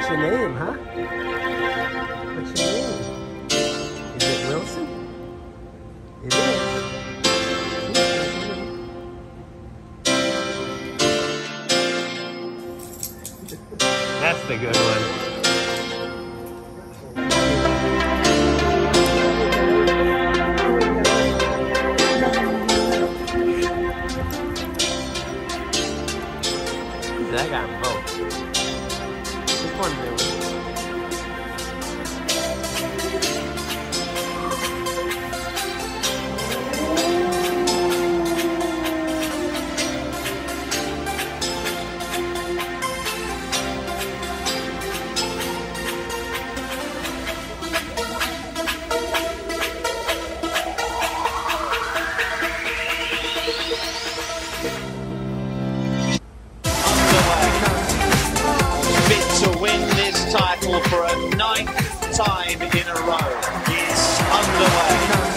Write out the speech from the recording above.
What's your name, huh? What's your name? Is it Wilson? It is. That's the good one. That got both. One do title for a ninth time in a row is underway.